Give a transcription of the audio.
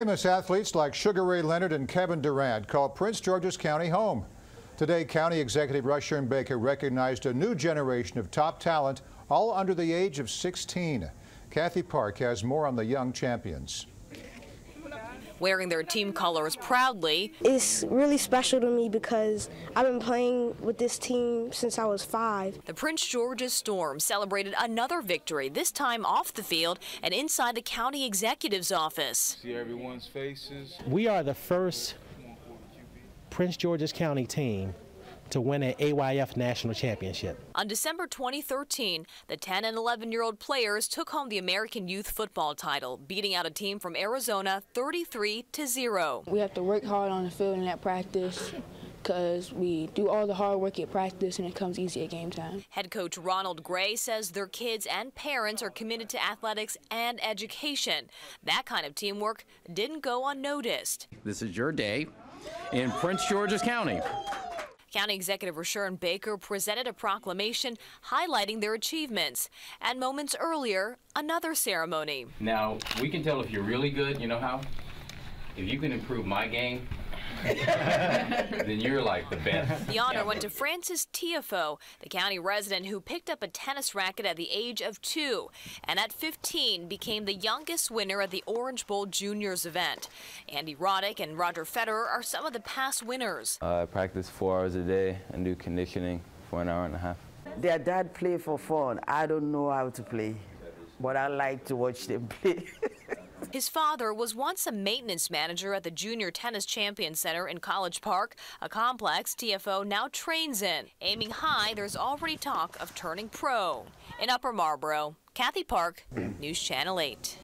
Famous athletes like Sugar Ray Leonard and Kevin Durant call Prince George's County home. Today, County Executive Rushern Baker recognized a new generation of top talent, all under the age of 16. Kathy Park has more on the young champions wearing their team colors proudly. It's really special to me because I've been playing with this team since I was five. The Prince George's Storm celebrated another victory, this time off the field and inside the county executive's office. See everyone's faces. We are the first Prince George's County team to win an AYF national championship. On December 2013, the 10 and 11 year old players took home the American Youth Football title, beating out a team from Arizona 33 to 0. We have to work hard on the field and at practice because we do all the hard work at practice and it comes easy at game time. Head coach Ronald Gray says their kids and parents are committed to athletics and education. That kind of teamwork didn't go unnoticed. This is your day in Prince George's County. County Executive Rushern Baker presented a proclamation highlighting their achievements. And moments earlier, another ceremony. Now, we can tell if you're really good, you know how? If you can improve my game, then you're like the best. The honor went to Frances Tiafoe, the county resident who picked up a tennis racket at the age of two, and at 15 became the youngest winner at the Orange Bowl Juniors event. Andy Roddick and Roger Federer are some of the past winners. Uh, I practice four hours a day and do conditioning for an hour and a half. Their dad play for fun. I don't know how to play, but I like to watch them play. His father was once a maintenance manager at the Junior Tennis Champion Center in College Park, a complex Tiafoe now trains in. Aiming high, there's already talk of turning pro. In Upper Marlboro, Kathy Park, News Channel 8.